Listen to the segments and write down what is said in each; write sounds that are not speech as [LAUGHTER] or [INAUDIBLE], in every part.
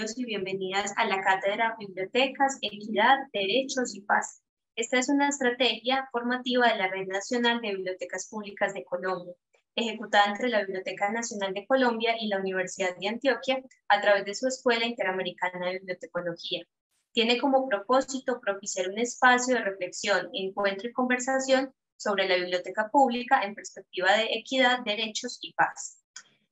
bienvenidos y bienvenidas a la Cátedra Bibliotecas, Equidad, Derechos y Paz. Esta es una estrategia formativa de la Red Nacional de Bibliotecas Públicas de Colombia, ejecutada entre la Biblioteca Nacional de Colombia y la Universidad de Antioquia a través de su Escuela Interamericana de Bibliotecología. Tiene como propósito propiciar un espacio de reflexión, encuentro y conversación sobre la biblioteca pública en perspectiva de equidad, derechos y paz.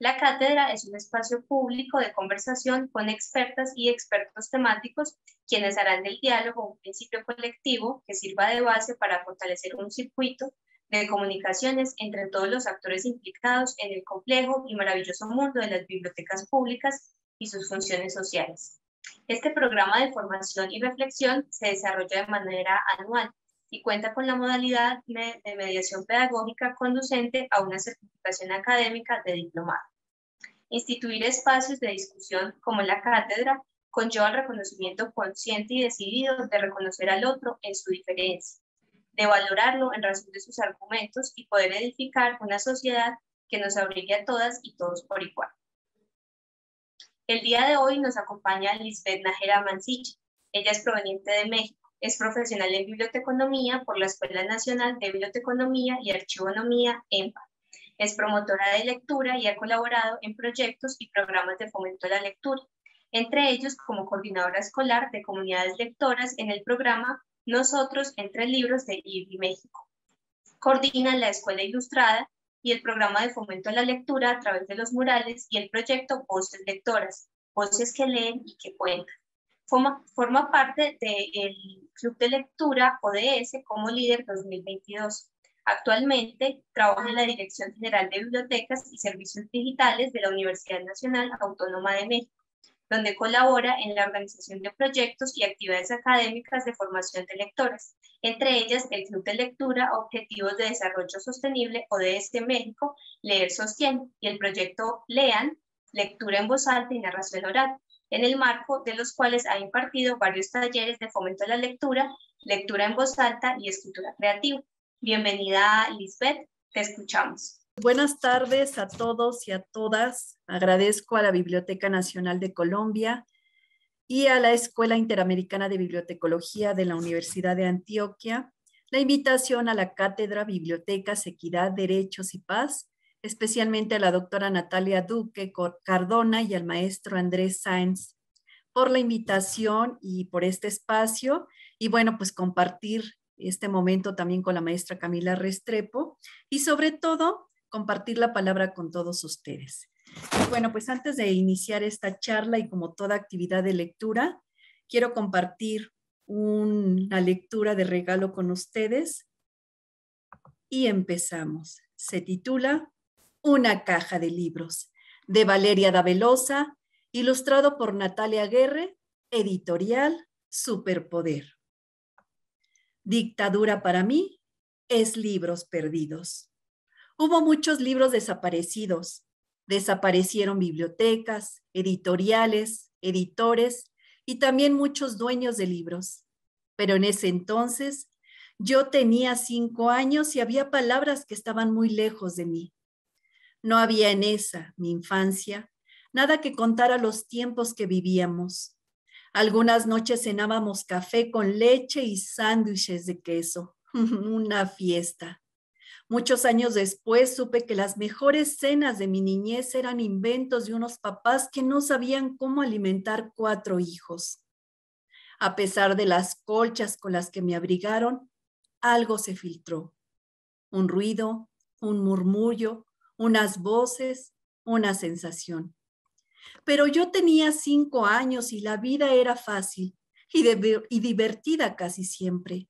La cátedra es un espacio público de conversación con expertas y expertos temáticos, quienes harán del diálogo un principio colectivo que sirva de base para fortalecer un circuito de comunicaciones entre todos los actores implicados en el complejo y maravilloso mundo de las bibliotecas públicas y sus funciones sociales. Este programa de formación y reflexión se desarrolla de manera anual y cuenta con la modalidad de mediación pedagógica conducente a una certificación académica de diplomado. Instituir espacios de discusión como la cátedra conlleva el reconocimiento consciente y decidido de reconocer al otro en su diferencia, de valorarlo en razón de sus argumentos y poder edificar una sociedad que nos abrigue a todas y todos por igual. El día de hoy nos acompaña Lisbeth Najera Mancilla. Ella es proveniente de México es profesional en biblioteconomía por la Escuela Nacional de Biblioteconomía y Archivonomía, EMPA. Es promotora de lectura y ha colaborado en proyectos y programas de fomento de la lectura, entre ellos como coordinadora escolar de comunidades lectoras en el programa Nosotros entre libros de IBI México. Coordina la Escuela Ilustrada y el programa de fomento a la lectura a través de los murales y el proyecto Voces Lectoras, voces que leen y que cuentan. Forma, parte del Club de Lectura ODS como líder 2022. Actualmente trabaja en la Dirección General de Bibliotecas y Servicios Digitales de la Universidad Nacional Autónoma de México, donde colabora en la organización de proyectos y actividades académicas de formación de lectores, entre ellas el Club de Lectura Objetivos de Desarrollo Sostenible ODS México, Leer Sostiene, y el proyecto LEAN, Lectura en Voz Alta y Narración Oral, en el marco de los cuales ha impartido varios talleres de fomento a la lectura, lectura en voz alta y escritura creativa. Bienvenida, Lisbeth, te escuchamos. Buenas tardes a todos y a todas. Agradezco a la Biblioteca Nacional de Colombia y a la Escuela Interamericana de Bibliotecología de la Universidad de Antioquia la invitación a la cátedra Bibliotecas, Equidad, Derechos y Paz especialmente a la doctora Natalia Duque Cardona y al maestro Andrés Sáenz por la invitación y por este espacio. Y bueno, pues compartir este momento también con la maestra Camila Restrepo y sobre todo compartir la palabra con todos ustedes. bueno, pues antes de iniciar esta charla y como toda actividad de lectura, quiero compartir una lectura de regalo con ustedes y empezamos. Se titula una caja de libros, de Valeria Davelosa, ilustrado por Natalia Guerre, editorial Superpoder. Dictadura para mí es libros perdidos. Hubo muchos libros desaparecidos. Desaparecieron bibliotecas, editoriales, editores y también muchos dueños de libros. Pero en ese entonces yo tenía cinco años y había palabras que estaban muy lejos de mí. No había en esa, mi infancia, nada que contar a los tiempos que vivíamos. Algunas noches cenábamos café con leche y sándwiches de queso. [LAUGHS] Una fiesta. Muchos años después supe que las mejores cenas de mi niñez eran inventos de unos papás que no sabían cómo alimentar cuatro hijos. A pesar de las colchas con las que me abrigaron, algo se filtró. Un ruido, un murmullo, unas voces, una sensación. Pero yo tenía cinco años y la vida era fácil y, divertida casi siempre.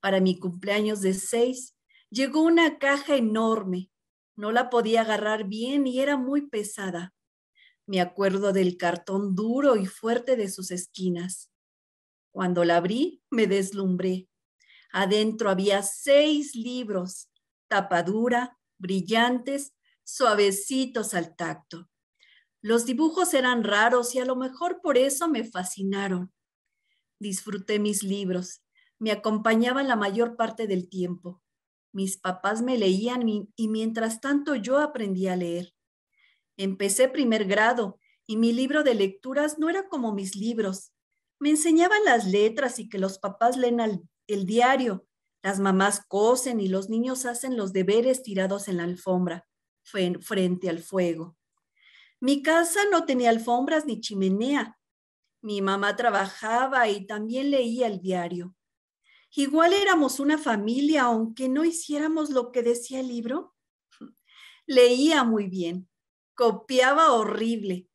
Para mi cumpleaños de seis llegó una caja enorme. No la podía agarrar bien y era muy pesada. Me acuerdo del cartón duro y fuerte de sus esquinas. Cuando la abrí, me deslumbré. Adentro había seis libros, tapadura, brillantes, suavecitos al tacto. Los dibujos eran raros y a lo mejor por eso me fascinaron. Disfruté mis libros, me acompañaban la mayor parte del tiempo. Mis papás me leían y mientras tanto yo aprendí a leer. Empecé primer grado Y mi libro de lecturas no era como mis libros. Me enseñaban las letras y que los papás leen el diario, las mamás cosen y los niños hacen los deberes tirados en la alfombra, frente al fuego. Mi casa no tenía alfombras ni chimenea. Mi mamá trabajaba y también leía el diario. Igual éramos una familia, aunque no hiciéramos lo que decía el libro. [LAUGHS] Leía muy bien, copiaba horrible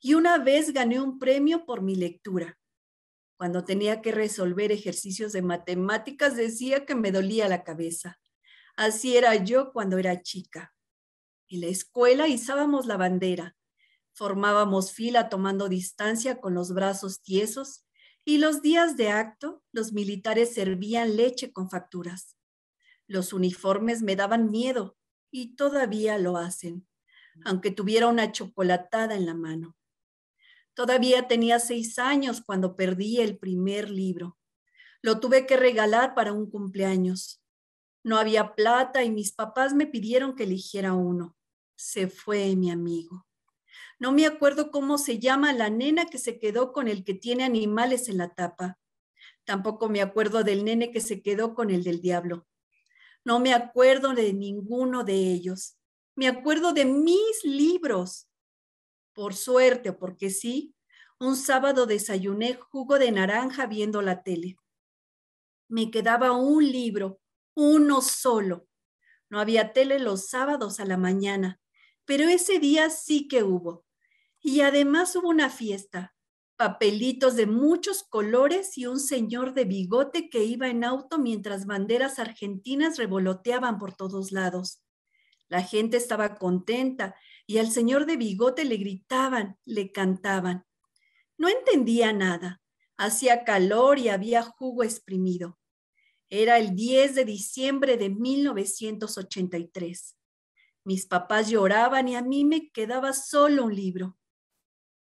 y una vez gané un premio por mi lectura. Cuando tenía que resolver ejercicios de matemáticas decía que me dolía la cabeza. Así era yo cuando era chica. En la escuela izábamos la bandera Formábamos fila tomando distancia con los brazos tiesos y los días de acto los militares servían leche con facturas. Los uniformes me daban miedo y todavía lo hacen, aunque tuviera una chocolatada en la mano. Todavía tenía seis años cuando perdí el primer libro. Lo tuve que regalar para un cumpleaños. No había plata y mis papás me pidieron que eligiera uno. Se fue mi amigo. No me acuerdo cómo se llama la nena que se quedó con el que tiene animales en la tapa. Tampoco me acuerdo del nene que se quedó con el del diablo. No me acuerdo de ninguno de ellos. Me acuerdo de mis libros. Por suerte o porque sí, un sábado desayuné jugo de naranja viendo la tele. Me quedaba un libro, uno solo. No había tele los sábados a la mañana, pero ese día sí que hubo. Y además hubo una fiesta, papelitos de muchos colores y un señor de bigote que iba en auto mientras banderas argentinas revoloteaban por todos lados. La gente estaba contenta y al señor de bigote le gritaban, le cantaban. No entendía nada. Hacía calor y había jugo exprimido. Era el 10 de diciembre de 1983. Mis papás lloraban y a mí me quedaba solo un libro.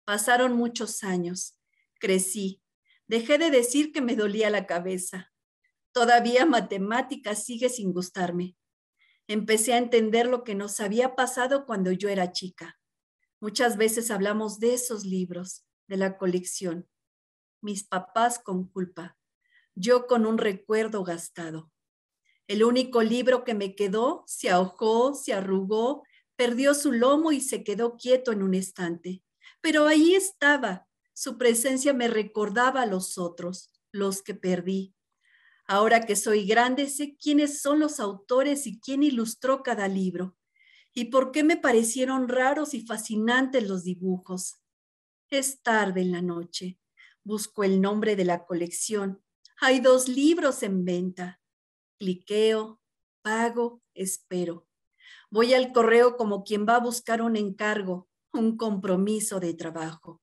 Pasaron muchos años. Crecí. Dejé de decir que me dolía la cabeza. Todavía matemáticas sigue sin gustarme. Empecé a entender lo que nos había pasado cuando yo era chica. Muchas veces hablamos de esos libros, de la colección. Mis papás con culpa, yo con un recuerdo gastado. El único libro que me quedó se ahogó, se arrugó, perdió su lomo y se quedó quieto en un estante pero ahí estaba. Su presencia me recordaba a los otros, los que perdí. Ahora que soy grande, sé quiénes son los autores y quién ilustró cada libro, y por qué me parecieron raros y fascinantes los dibujos. Es tarde en la noche. Busco el nombre de la colección. Hay dos libros en venta. Cliqueo, pago, espero. Voy al correo como quien va a buscar un encargo un compromiso de trabajo.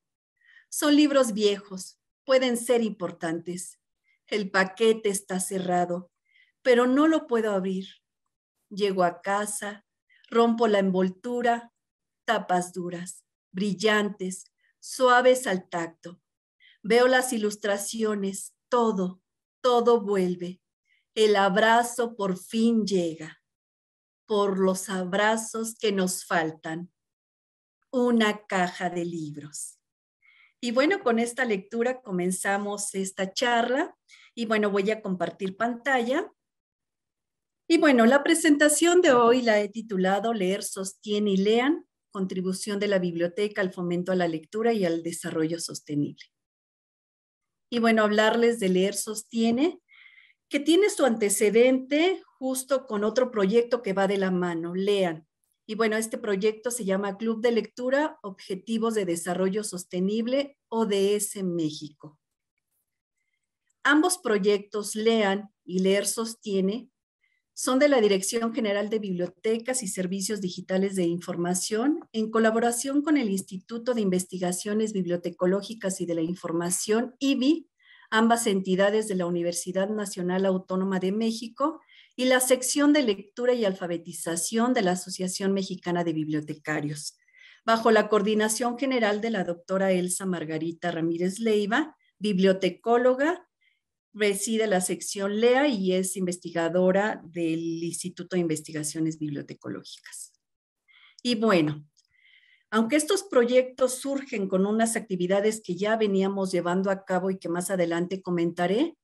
Son libros viejos, pueden ser importantes. El paquete está cerrado, pero no lo puedo abrir. Llego a casa, rompo la envoltura, tapas duras, brillantes, suaves al tacto. Veo las ilustraciones, todo, todo vuelve. El abrazo por fin llega. Por los abrazos que nos faltan una caja de libros. Y bueno, con esta lectura comenzamos esta charla y bueno, voy a compartir pantalla. Y bueno, la presentación de hoy la he titulado Leer, sostiene y lean, contribución de la biblioteca al fomento a la lectura y al desarrollo sostenible. Y bueno, hablarles de Leer, sostiene, que tiene su antecedente justo con otro proyecto que va de la mano, Lean, y bueno, este proyecto se llama Club de Lectura Objetivos de Desarrollo Sostenible ODS México. Ambos proyectos, Lean y Leer Sostiene, son de la Dirección General de Bibliotecas y Servicios Digitales de Información en colaboración con el Instituto de Investigaciones Bibliotecológicas y de la Información, IBI, ambas entidades de la Universidad Nacional Autónoma de México y la sección de lectura y alfabetización de la Asociación Mexicana de Bibliotecarios, bajo la coordinación general de la doctora Elsa Margarita Ramírez Leiva, bibliotecóloga, reside la sección LEA y es investigadora del Instituto de Investigaciones Bibliotecológicas. Y bueno, Aunque estos proyectos surgen con unas actividades que ya veníamos llevando a cabo y que más adelante comentaré,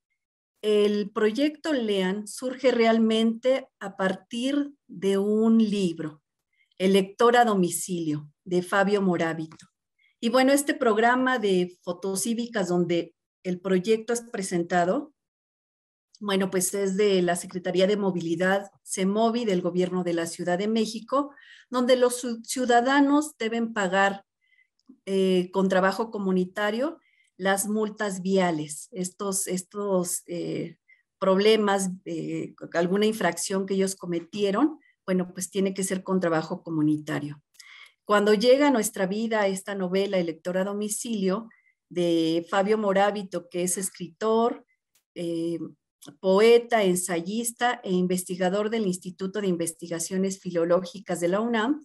el proyecto LEAN surge realmente a partir de un libro, El lector a domicilio, de Fabio Morábito. Y bueno, este programa de fotocívicas donde el proyecto es presentado, bueno, pues es de la Secretaría de Movilidad, CEMOVI, del Gobierno de la Ciudad de México, donde los ciudadanos deben pagar eh, con trabajo comunitario las multas viales, estos, estos eh, problemas, eh, alguna infracción que ellos cometieron, bueno, pues tiene que ser con trabajo comunitario. Cuando llega a nuestra vida esta novela Elector a domicilio de Fabio Morábito, que es escritor, poeta, ensayista e investigador del Instituto de Investigaciones Filológicas de la UNAM,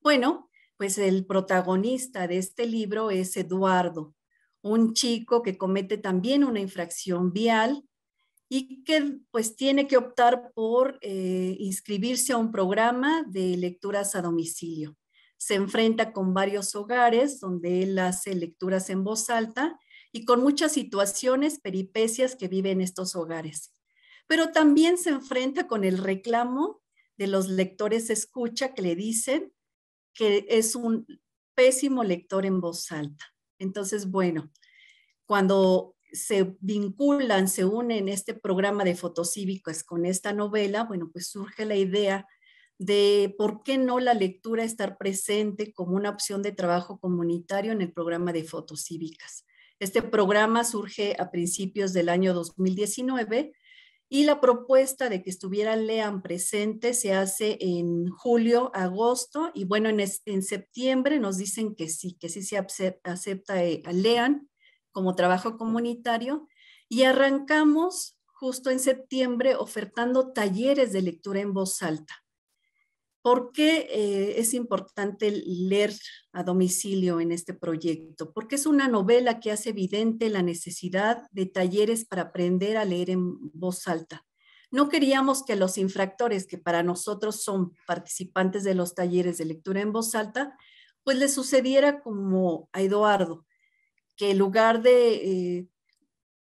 bueno, pues el protagonista de este libro es Eduardo, un chico que comete también una infracción vial y que pues tiene que optar por eh, inscribirse a un programa de lecturas a domicilio. Se enfrenta con varios hogares donde él hace lecturas en voz alta y con muchas situaciones, peripecias que vive en estos hogares. Pero también se enfrenta con el reclamo de los lectores escucha que le dicen que es un pésimo lector en voz alta. Entonces, bueno, cuando se vinculan, se unen este programa de fotocívicos con esta novela, bueno, pues surge la idea de por qué no la lectura estar presente como una opción de trabajo comunitario en el programa de fotocívicas. Este programa surge a principios del año 2019 y la propuesta de que estuviera Lean presente se hace en julio, agosto y bueno, en, septiembre nos dicen que sí, que sí se acepta, a Lean como trabajo comunitario y arrancamos justo en septiembre ofertando talleres de lectura en voz alta. ¿Por qué eh, es importante leer a domicilio en este proyecto? Porque es una novela que hace evidente la necesidad de talleres para aprender a leer en voz alta. No queríamos que los infractores, que para nosotros son participantes de los talleres de lectura en voz alta, pues les sucediera como a Eduardo, que en lugar de eh,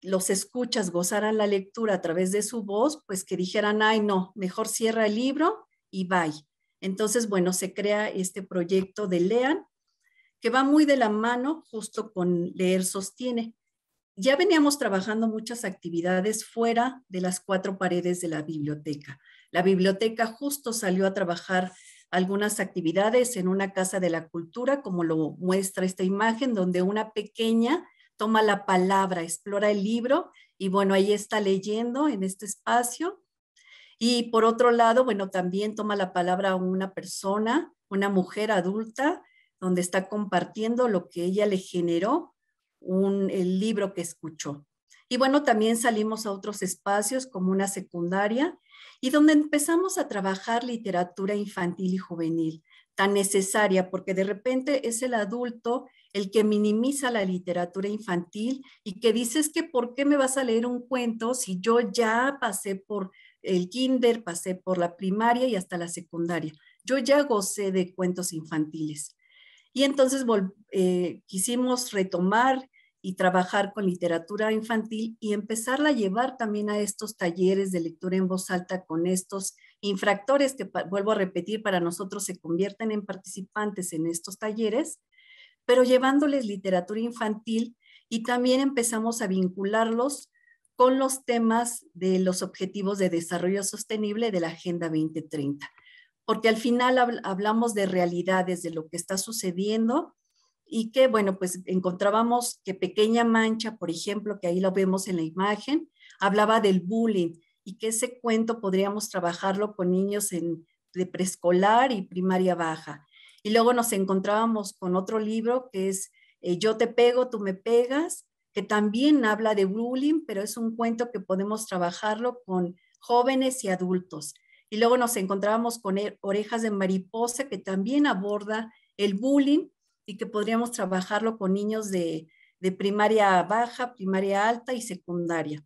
los escuchas gozaran la lectura a través de su voz, pues que dijeran, ay no, mejor cierra el libro y bye entonces, bueno, se crea este proyecto de LEAN, que va muy de la mano justo con Leer Sostiene. Ya veníamos trabajando muchas actividades fuera de las cuatro paredes de la biblioteca. La biblioteca justo salió a trabajar algunas actividades en una casa de la cultura, como lo muestra esta imagen, donde una pequeña toma la palabra, explora el libro y bueno, ahí está leyendo en este espacio y por otro lado, bueno, también toma la palabra una persona, una mujer adulta, donde está compartiendo lo que ella le generó, un, el libro que escuchó. Y bueno, también salimos a otros espacios como una secundaria y donde empezamos a trabajar literatura infantil y juvenil, tan necesaria porque de repente es el adulto el que minimiza la literatura infantil y que dices que por qué me vas a leer un cuento si yo ya pasé por el kinder, pasé por la primaria y hasta la secundaria. Yo ya gocé de cuentos infantiles. Y entonces eh, quisimos retomar y trabajar con literatura infantil y empezarla a llevar también a estos talleres de lectura en voz alta con estos infractores que, vuelvo a repetir, para nosotros se convierten en participantes en estos talleres, pero llevándoles literatura infantil y también empezamos a vincularlos con los temas de los objetivos de desarrollo sostenible de la Agenda 2030, porque al final hablamos de realidades, de lo que está sucediendo y que, bueno, pues encontrábamos que Pequeña Mancha, por ejemplo, que ahí lo vemos en la imagen, hablaba del bullying y que ese cuento podríamos trabajarlo con niños en, de preescolar y primaria baja. Y luego nos encontrábamos con otro libro que es eh, Yo te pego, tú me pegas, que también habla de bullying, pero es un cuento que podemos trabajarlo con jóvenes y adultos. Y luego nos encontrábamos con e, Orejas de Mariposa, que también aborda el bullying y que podríamos trabajarlo con niños de, primaria baja, primaria alta y secundaria.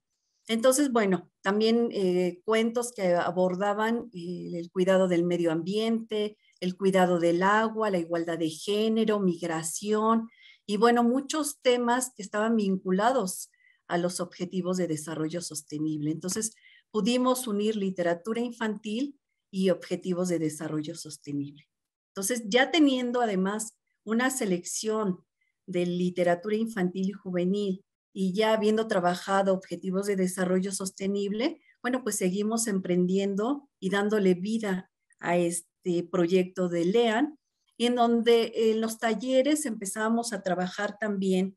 Entonces, bueno, también eh, cuentos que abordaban el cuidado del medio ambiente, el cuidado del agua, la igualdad de género, migración y bueno, muchos temas que estaban vinculados a los objetivos de desarrollo sostenible. Entonces, pudimos unir literatura infantil y objetivos de desarrollo sostenible. Entonces, ya teniendo además una selección de literatura infantil y juvenil y ya habiendo trabajado objetivos de desarrollo sostenible, bueno, pues seguimos emprendiendo y dándole vida a este proyecto de LEAN, en donde en los talleres empezamos a trabajar también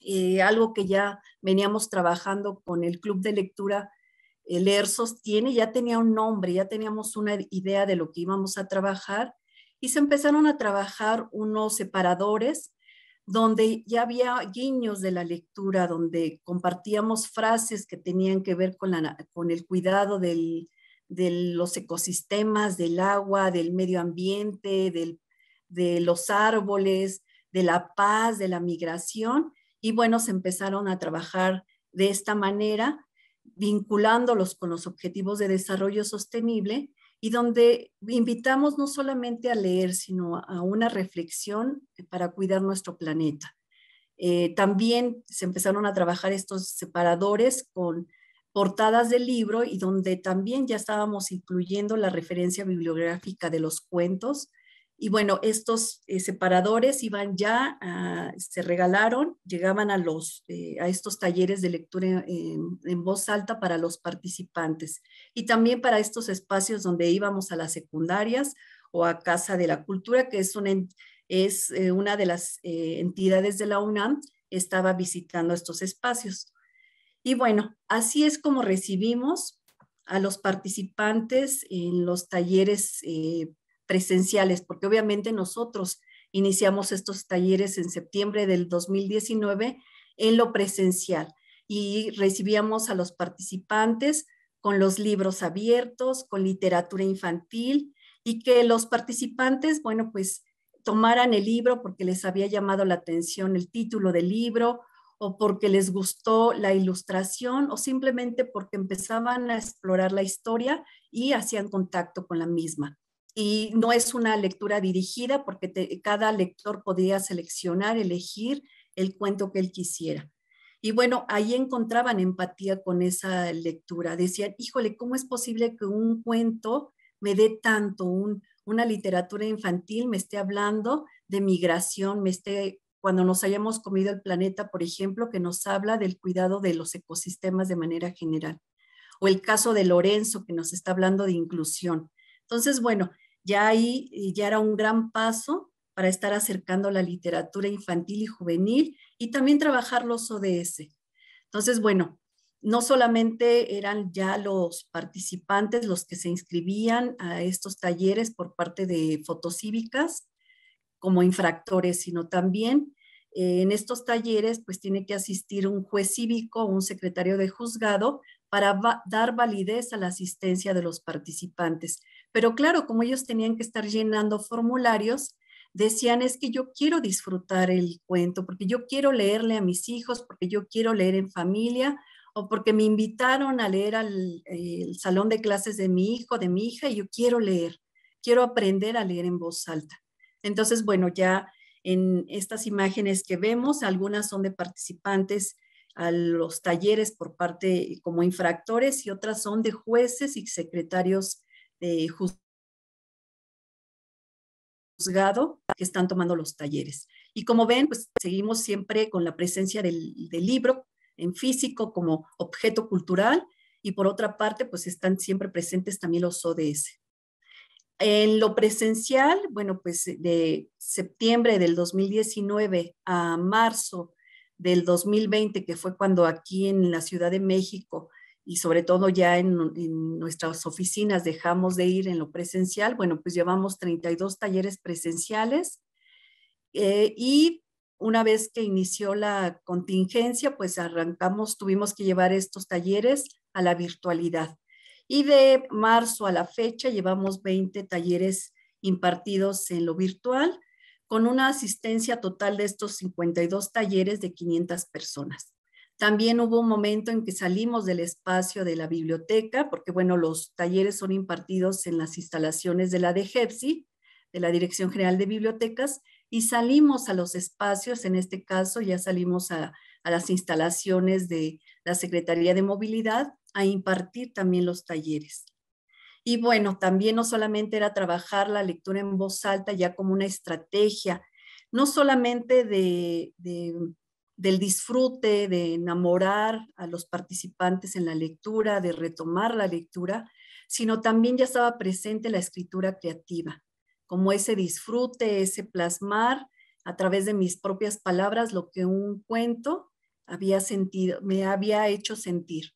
eh, algo que ya veníamos trabajando con el club de lectura el Leer Sostiene, ya tenía un nombre, ya teníamos una idea de lo que íbamos a trabajar y se empezaron a trabajar unos separadores donde ya había guiños de la lectura, donde compartíamos frases que tenían que ver con, la, con el cuidado del, de los ecosistemas, del agua, del medio ambiente, del, de los árboles, de la paz, de la migración. Y bueno, se empezaron a trabajar de esta manera, vinculándolos con los objetivos de desarrollo sostenible y donde invitamos no solamente a leer, sino a una reflexión para cuidar nuestro planeta. Eh, también se empezaron a trabajar estos separadores con portadas del libro y donde también ya estábamos incluyendo la referencia bibliográfica de los cuentos, y bueno, estos eh, separadores iban ya, se regalaron, llegaban a, los, eh, a estos talleres de lectura en, voz alta para los participantes y también para estos espacios donde íbamos a las secundarias o a Casa de la Cultura, que es una, es, eh, una de las entidades de la UNAM, estaba visitando estos espacios. Y bueno, así es como recibimos a los participantes en los talleres presenciales, porque obviamente nosotros iniciamos estos talleres en septiembre del 2019 en lo presencial y recibíamos a los participantes con los libros abiertos, con literatura infantil y que los participantes, bueno, pues tomaran el libro porque les había llamado la atención el título del libro o porque les gustó la ilustración o simplemente porque empezaban a explorar la historia y hacían contacto con la misma y no es una lectura dirigida porque cada lector podía seleccionar, elegir el cuento que él quisiera. Y bueno, ahí encontraban empatía con esa lectura. Decían, híjole, ¿cómo es posible que un cuento me dé tanto, una literatura infantil me esté hablando de migración, me esté, cuando nos hayamos comido el planeta, por ejemplo, que nos habla del cuidado de los ecosistemas de manera general? O el caso de Lorenzo, que nos está hablando de inclusión. Entonces, bueno, ya ahí ya era un gran paso para estar acercando la literatura infantil y juvenil y también trabajar los ODS. Entonces, bueno, no solamente eran ya los participantes los que se inscribían a estos talleres por parte de fotocívicas como infractores, sino también eh, en estos talleres pues tiene que asistir un juez cívico, un secretario de juzgado para dar validez a la asistencia de los participantes. Pero claro, como ellos tenían que estar llenando formularios, decían es que yo quiero disfrutar el cuento, porque yo quiero leerle a mis hijos, porque yo quiero leer en familia, o porque me invitaron a leer al el salón de clases de mi hijo, de mi hija, y yo quiero leer, quiero aprender a leer en voz alta. Entonces, bueno, ya en estas imágenes que vemos, algunas son de participantes a los talleres por parte como infractores y otras son de jueces y secretarios de juzgado que están tomando los talleres. Y como ven, pues seguimos siempre con la presencia del, libro en físico como objeto cultural y por otra parte, pues están siempre presentes también los ODS. En lo presencial, bueno, pues de septiembre del 2019 a marzo del 2020, que fue cuando aquí en la Ciudad de México y sobre todo ya en, nuestras oficinas dejamos de ir en lo presencial, bueno, pues llevamos 32 talleres presenciales eh, y una vez que inició la contingencia, pues arrancamos, tuvimos que llevar estos talleres a la virtualidad. Y de marzo a la fecha llevamos 20 talleres impartidos en lo virtual, con una asistencia total de estos 52 talleres de 500 personas. También hubo un momento en que salimos del espacio de la biblioteca, porque bueno, los talleres son impartidos en las instalaciones de la DGEPSI, de la Dirección General de Bibliotecas y salimos a los espacios, en este caso ya salimos a, a las instalaciones de la Secretaría de Movilidad a impartir también los talleres. Y bueno, también no solamente era trabajar la lectura en voz alta ya como una estrategia, no solamente de, del disfrute, de enamorar a los participantes en la lectura, de retomar la lectura, sino también ya estaba presente la escritura creativa, como ese disfrute, ese plasmar a través de mis propias palabras lo que un cuento había sentido, me había hecho sentir.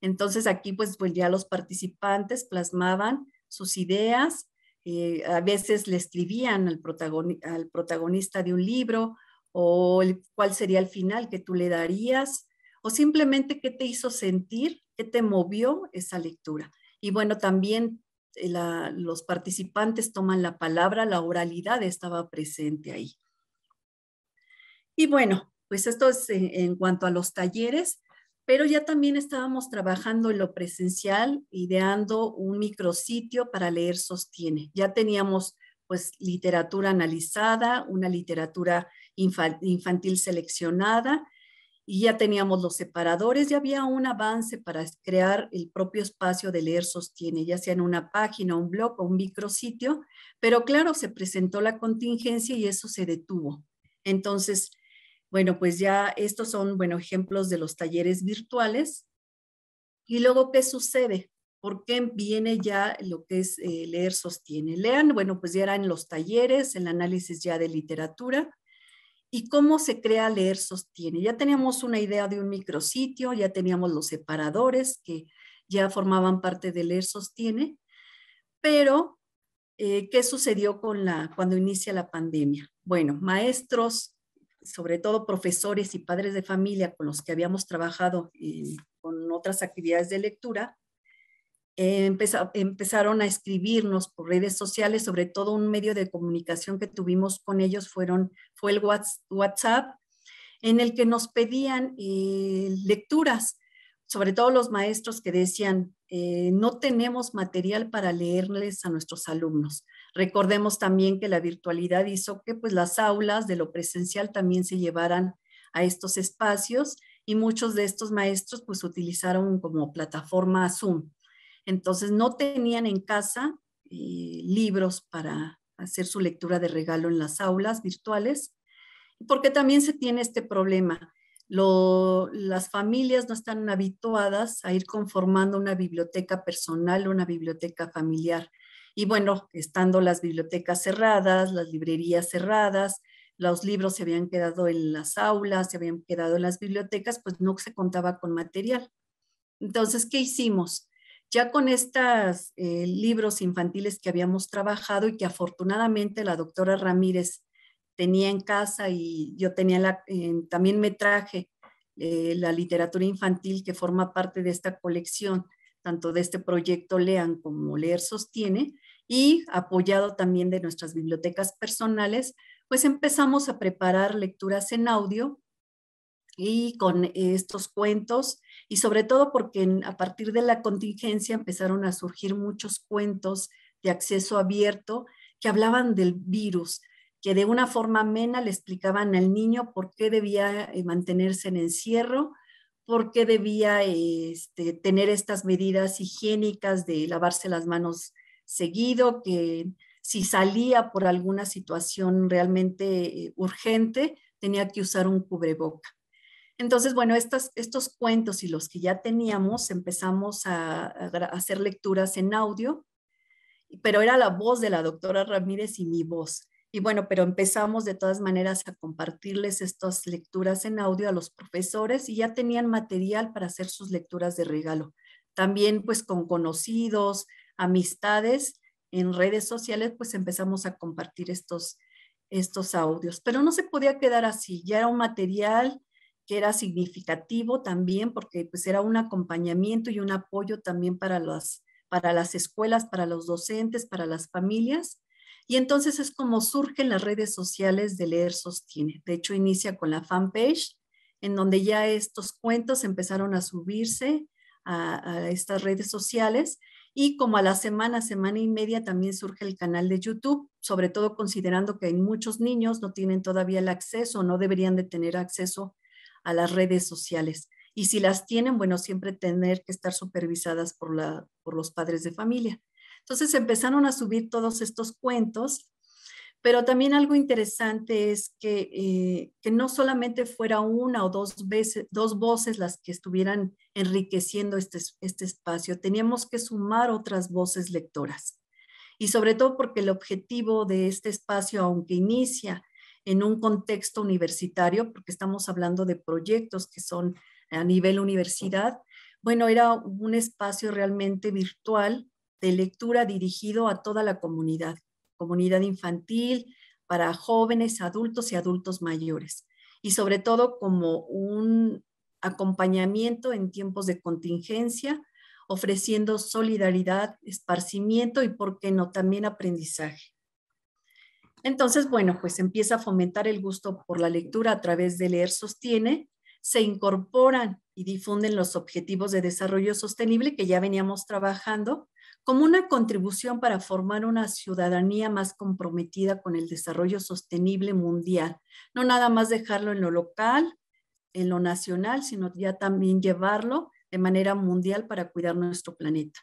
Entonces aquí pues, pues ya los participantes plasmaban sus ideas, eh, a veces le escribían al, al, protagonista de un libro o cuál sería el final que tú le darías o simplemente qué te hizo sentir, qué te movió esa lectura. Y bueno, también eh, los participantes toman la palabra, la oralidad estaba presente ahí. Y bueno, pues esto es en, cuanto a los talleres, pero ya también estábamos trabajando en lo presencial, ideando un micrositio para leer sostiene. Ya teníamos pues literatura analizada, una literatura infantil seleccionada y ya teníamos los separadores, ya había un avance para crear el propio espacio de leer sostiene, ya sea en una página, un blog o un micrositio, pero claro, se presentó la contingencia y eso se detuvo. Entonces, bueno, pues ya estos son, bueno, ejemplos de los talleres virtuales. Y luego, ¿qué sucede? ¿Por qué viene ya lo que es eh, leer sostiene? Lean, bueno, pues ya eran los talleres, el análisis ya de literatura. ¿Y cómo se crea leer sostiene? Ya teníamos una idea de un micrositio, ya teníamos los separadores que ya formaban parte de leer sostiene, pero eh, ¿qué sucedió con la, cuando inicia la pandemia? Bueno, maestros, sobre todo profesores y padres de familia con los que habíamos trabajado y con otras actividades de lectura, eh, empezaron a escribirnos por redes sociales, sobre todo un medio de comunicación que tuvimos con ellos fueron, fue el WhatsApp, en el que nos pedían eh, lecturas, sobre todo los maestros que decían, eh, no tenemos material para leerles a nuestros alumnos. Recordemos también que la virtualidad hizo que pues, las aulas de lo presencial también se llevaran a estos espacios y muchos de estos maestros pues utilizaron como plataforma Zoom. Entonces no tenían en casa eh, libros para hacer su lectura de regalo en las aulas virtuales, porque también se tiene este problema las familias no están habituadas a ir conformando una biblioteca personal, una biblioteca familiar. Y bueno, estando las bibliotecas cerradas, las librerías cerradas, los libros se habían quedado en las aulas, se habían quedado en las bibliotecas, pues no se contaba con material. Entonces, ¿qué hicimos? Ya con estos eh, libros infantiles que habíamos trabajado y que afortunadamente la doctora Ramírez tenía en casa y yo tenía también me traje eh, la literatura infantil que forma parte de esta colección, tanto de este proyecto Lean como Leer Sostiene, y apoyado también de nuestras bibliotecas personales, pues empezamos a preparar lecturas en audio y con estos cuentos, y sobre todo porque a partir de la contingencia empezaron a surgir muchos cuentos de acceso abierto que hablaban del virus, que de una forma amena le explicaban al niño por qué debía eh, mantenerse en encierro, por qué debía este, tener estas medidas higiénicas de lavarse las manos seguido, que si salía por alguna situación realmente eh, urgente, tenía que usar un cubreboca. Entonces, bueno, estos, estos cuentos y los que ya teníamos, empezamos a hacer lecturas en audio, pero era la voz de la doctora Ramírez y mi voz. Y bueno, pero empezamos de todas maneras a compartirles estas lecturas en audio a los profesores y ya tenían material para hacer sus lecturas de regalo. También pues con conocidos, amistades en redes sociales, pues empezamos a compartir estos, estos audios. Pero no se podía quedar así, ya era un material que era significativo también porque pues era un acompañamiento y un apoyo también para las, para las escuelas, para los docentes, para las familias y entonces es como surgen las redes sociales de Leer Sostiene. De hecho, inicia con la fanpage, en donde ya estos cuentos empezaron a subirse a, estas redes sociales Y como a la semana, semana y media también surge el canal de YouTube, sobre todo considerando que hay muchos niños no tienen todavía el acceso, no deberían de tener acceso a las redes sociales. Y si las tienen, bueno, siempre tener que estar supervisadas por, la, por los padres de familia. Entonces empezaron a subir todos estos cuentos pero también algo interesante es que, eh, que no solamente fuera una o dos, veces, dos voces las que estuvieran enriqueciendo este, este espacio, teníamos que sumar otras voces lectoras. Y sobre todo porque el objetivo de este espacio, aunque inicia en un contexto universitario, porque estamos hablando de proyectos que son a nivel universidad, bueno, era un espacio realmente virtual de lectura dirigido a toda la comunidad comunidad infantil, para jóvenes, adultos y adultos mayores. Y sobre todo como un acompañamiento en tiempos de contingencia, ofreciendo solidaridad, esparcimiento y, por qué no, también aprendizaje. Entonces, bueno, pues empieza a fomentar el gusto por la lectura a través de Leer Sostiene, se incorporan y difunden los objetivos de desarrollo sostenible que ya veníamos trabajando como una contribución para formar una ciudadanía más comprometida con el desarrollo sostenible mundial. No nada más dejarlo en lo local, en lo nacional, sino ya también llevarlo de manera mundial para cuidar nuestro planeta.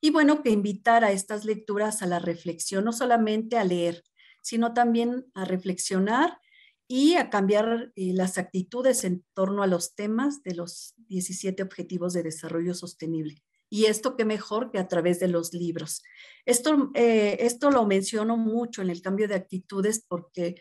Y bueno, que invitar a estas lecturas a la reflexión, no solamente a leer, sino también a reflexionar y a cambiar eh, las actitudes en torno a los temas de los 17 Objetivos de Desarrollo Sostenible. Y esto qué mejor que a través de los libros. Esto, eh, esto lo menciono mucho en el cambio de actitudes porque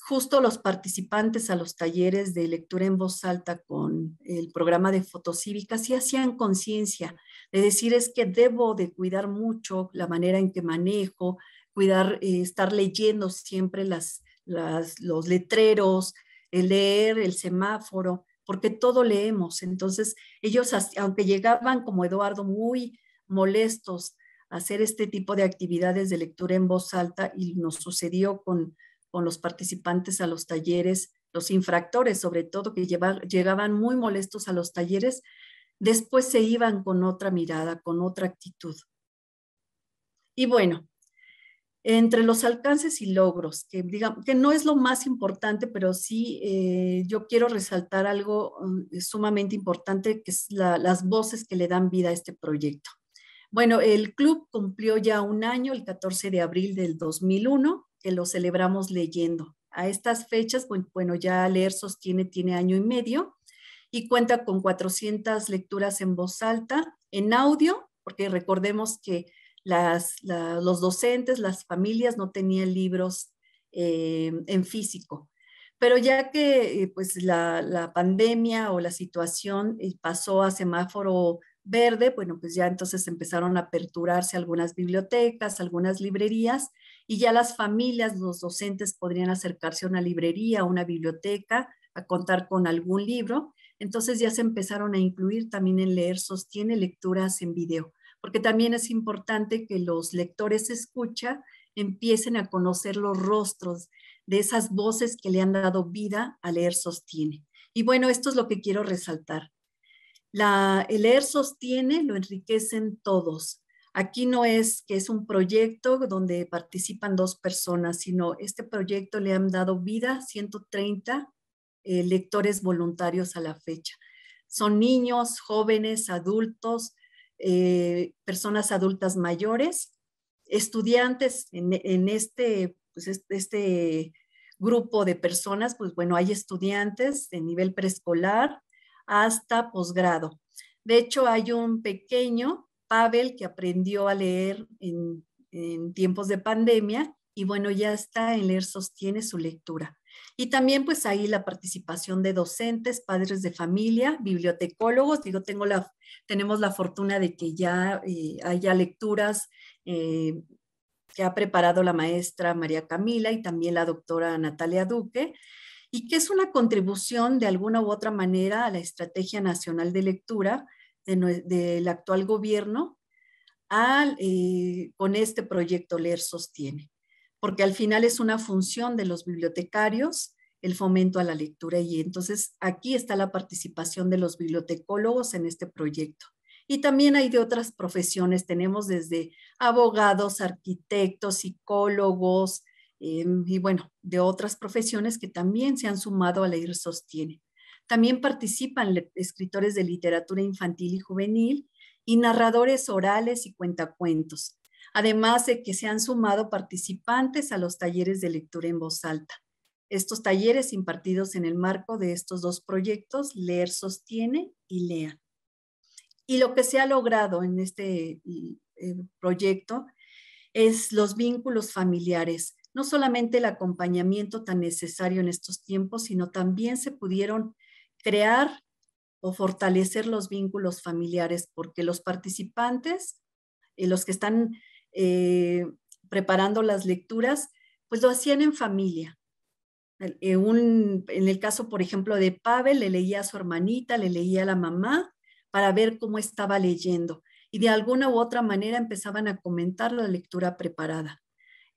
justo los participantes a los talleres de lectura en voz alta con el programa de fotocívica sí hacían conciencia de decir es que debo de cuidar mucho la manera en que manejo, eh, estar leyendo siempre las, los letreros, el leer el semáforo, porque todo leemos. Entonces, ellos, aunque llegaban como Eduardo muy molestos a hacer este tipo de actividades de lectura en voz alta, y nos sucedió con, con los participantes a los talleres, los infractores sobre todo, que llegaban muy molestos a los talleres, después se iban con otra mirada, con otra actitud. Y bueno, entre los alcances y logros, que, digamos, que no es lo más importante, pero sí eh, yo quiero resaltar algo mm, sumamente importante, que es las voces que le dan vida a este proyecto. Bueno, el club cumplió ya un año, el 14 de abril del 2001, que lo celebramos leyendo. A estas fechas, bueno, ya Leer Sostiene tiene año y medio y cuenta con 400 lecturas en voz alta, en audio, porque recordemos que los docentes, las familias no tenían libros eh, en físico. Pero ya que eh, pues la, pandemia o la situación eh, pasó a semáforo verde, bueno, pues ya entonces empezaron a aperturarse algunas bibliotecas, algunas librerías, y ya las familias, los docentes podrían acercarse a una librería, a una biblioteca, a contar con algún libro. Entonces ya se empezaron a incluir también en Leer Sostiene lecturas en video porque también es importante que los lectores escucha empiecen a conocer los rostros de esas voces que le han dado vida a leer sostiene. Y bueno, esto es lo que quiero resaltar. La, el leer sostiene lo enriquecen todos. Aquí no es que es un proyecto donde participan dos personas, sino este proyecto le han dado vida 130 eh, lectores voluntarios a la fecha. Son niños, jóvenes, adultos, eh, personas adultas mayores, estudiantes en, este, pues este, grupo de personas, pues bueno, hay estudiantes de nivel preescolar hasta posgrado. De hecho, hay un pequeño, Pavel, que aprendió a leer en, en tiempos de pandemia y bueno, ya está en leer, sostiene su lectura. Y también pues ahí la participación de docentes, padres de familia, bibliotecólogos. Digo, tengo la, tenemos la fortuna de que ya eh, haya lecturas eh, que ha preparado la maestra María Camila y también la doctora Natalia Duque, y que es una contribución de alguna u otra manera a la Estrategia Nacional de Lectura del actual gobierno al, eh, con este proyecto Leer Sostiene porque al final es una función de los bibliotecarios el fomento a la lectura y entonces aquí está la participación de los bibliotecólogos en este proyecto. Y también hay de otras profesiones, tenemos desde abogados, arquitectos, psicólogos, em, y bueno, de otras profesiones que también se han sumado a Leer Sostiene. También participan escritores de literatura infantil y juvenil y narradores orales y cuentacuentos, además de que se han sumado participantes a los talleres de lectura en voz alta. Estos talleres impartidos en el marco de estos dos proyectos, Leer Sostiene y Lea. Y lo que se ha logrado en este eh, proyecto es los vínculos familiares, no solamente el acompañamiento tan necesario en estos tiempos, sino también se pudieron crear o fortalecer los vínculos familiares, porque los participantes, y los que están eh, preparando las lecturas, pues lo hacían en familia. En, en el caso, por ejemplo, de Pavel, le leía a su hermanita, le leía a la mamá, para ver cómo estaba leyendo y de alguna u otra manera empezaban a comentar la lectura preparada.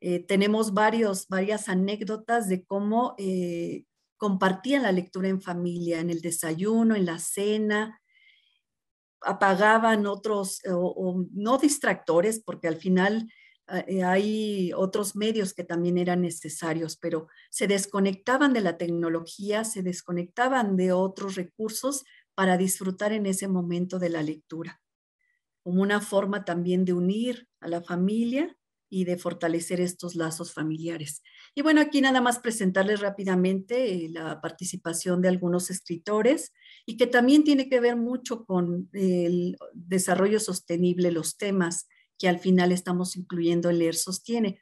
Eh, tenemos varias anécdotas de cómo eh, compartían la lectura en familia, en el desayuno, en la cena, apagaban otros, o, no distractores, porque al final eh, hay otros medios que también eran necesarios, pero se desconectaban de la tecnología, se desconectaban de otros recursos para disfrutar en ese momento de la lectura, como una forma también de unir a la familia y de fortalecer estos lazos familiares. Y bueno, aquí nada más presentarles rápidamente eh, la participación de algunos escritores y que también tiene que ver mucho con el desarrollo sostenible, los temas que al final estamos incluyendo en Leer Sostiene.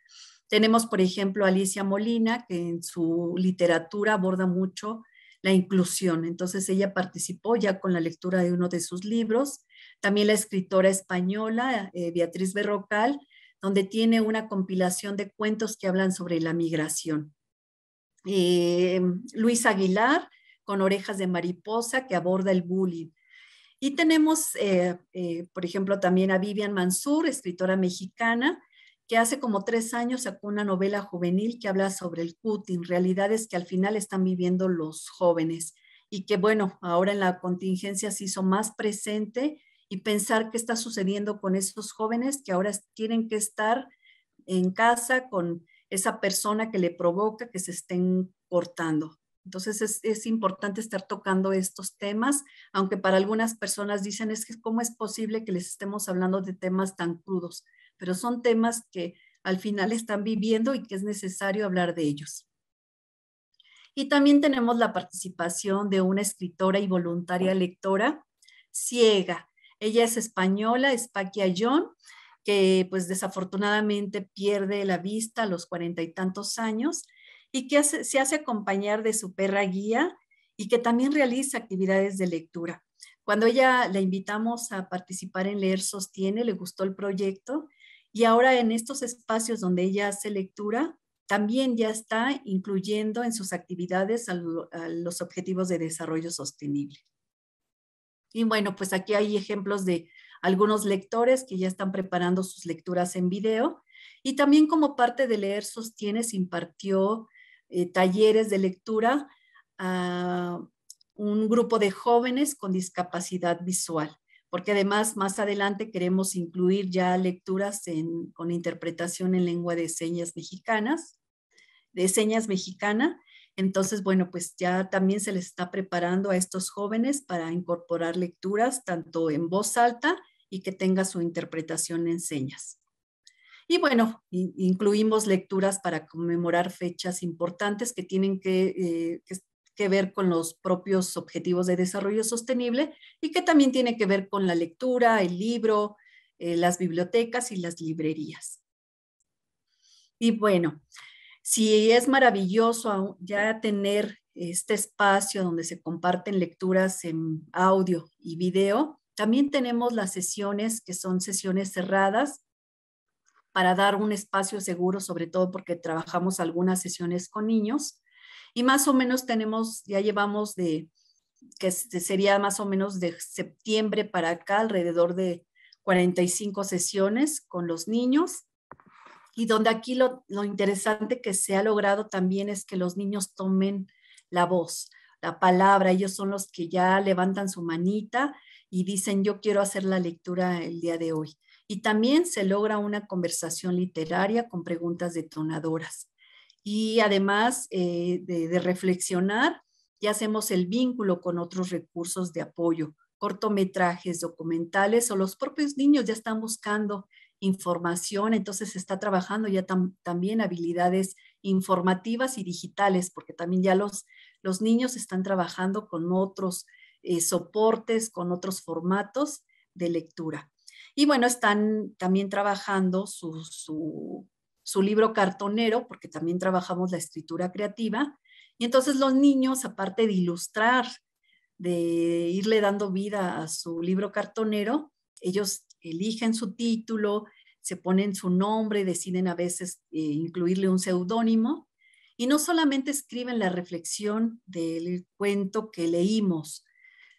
Tenemos, por ejemplo, Alicia Molina, que en su literatura aborda mucho la inclusión. Entonces ella participó ya con la lectura de uno de sus libros. También la escritora española eh, Beatriz Berrocal, donde tiene una compilación de cuentos que hablan sobre la migración. Eh, Luis Aguilar, con orejas de mariposa, que aborda el bullying. Y tenemos, eh, por ejemplo, también a Vivian Mansur, escritora mexicana, que hace como tres años sacó una novela juvenil que habla sobre el cutting, realidades que al final están viviendo los jóvenes y que bueno, ahora en la contingencia se hizo más presente y pensar qué está sucediendo con esos jóvenes que ahora tienen que estar en casa con esa persona que le provoca que se estén cortando. Entonces es, es, importante estar tocando estos temas, aunque para algunas personas dicen es que cómo es posible que les estemos hablando de temas tan crudos pero son temas que al final están viviendo y que es necesario hablar de ellos. Y también tenemos la participación de una escritora y voluntaria lectora ciega. Ella es española, es Paquia John, que pues desafortunadamente pierde la vista a los cuarenta y tantos años y que se hace acompañar de su perra guía y que también realiza actividades de lectura. Cuando ella la invitamos a participar en Leer Sostiene, le gustó el proyecto y ahora en estos espacios donde ella hace lectura, también ya está incluyendo en sus actividades a, los objetivos de desarrollo sostenible. Y bueno, pues aquí hay ejemplos de algunos lectores que ya están preparando sus lecturas en video. Y también como parte de Leer Sostiene se impartió eh, talleres de lectura a un grupo de jóvenes con discapacidad visual porque además más adelante queremos incluir ya lecturas con interpretación en lengua de señas mexicanas, de señas mexicana. Entonces, bueno, pues ya también se les está preparando a estos jóvenes para incorporar lecturas tanto en voz alta y que tenga su interpretación en señas. Y bueno, incluimos lecturas para conmemorar fechas importantes que tienen que, eh, que ver con los propios objetivos de desarrollo sostenible y que también tiene que ver con la lectura, el libro, eh, las bibliotecas y las librerías. Y bueno, si es maravilloso ya tener este espacio donde se comparten lecturas en audio y video, también tenemos las sesiones que son sesiones cerradas para dar un espacio seguro, sobre todo porque trabajamos algunas sesiones con niños y más o menos tenemos, ya llevamos de, que sería más o menos de septiembre para acá, alrededor de 45 sesiones con los niños. Y donde aquí lo, lo interesante que se ha logrado también es que los niños tomen la voz, la palabra, ellos son los que ya levantan su manita y dicen, yo quiero hacer la lectura el día de hoy. Y también se logra una conversación literaria con preguntas detonadoras. Y además eh, de, reflexionar, ya hacemos el vínculo con otros recursos de apoyo, cortometrajes, documentales o los propios niños ya están buscando información, entonces se está trabajando ya también habilidades informativas y digitales, porque también ya los, los niños están trabajando con otros eh, soportes, con otros formatos de lectura. Y bueno, están también trabajando su, su, libro cartonero, porque también trabajamos la escritura creativa. Y entonces los niños, aparte de ilustrar, de irle dando vida a su libro cartonero, ellos eligen su título, se ponen su nombre, deciden a veces eh, incluirle un seudónimo y no solamente escriben la reflexión del cuento que leímos,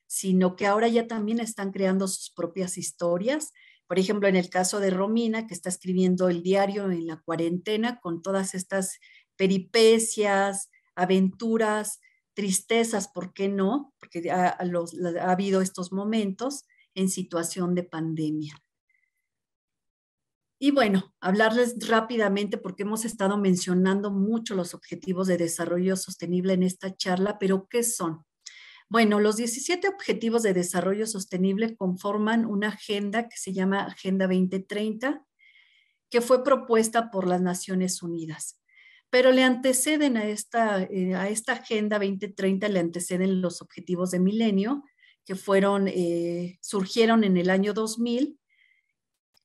sino que ahora ya también están creando sus propias historias. Por ejemplo, en el caso de Romina, que está escribiendo el diario en la cuarentena con todas estas peripecias, aventuras, tristezas, ¿por qué no? Porque ha, ha habido estos momentos en situación de pandemia. Y bueno, hablarles rápidamente porque hemos estado mencionando mucho los objetivos de desarrollo sostenible en esta charla, pero ¿qué son? Bueno, los 17 Objetivos de Desarrollo Sostenible conforman una agenda que se llama Agenda 2030, que fue propuesta por las Naciones Unidas. Pero le anteceden a esta, eh, a esta Agenda 2030, le anteceden los Objetivos de Milenio, que fueron, eh, surgieron en el año 2000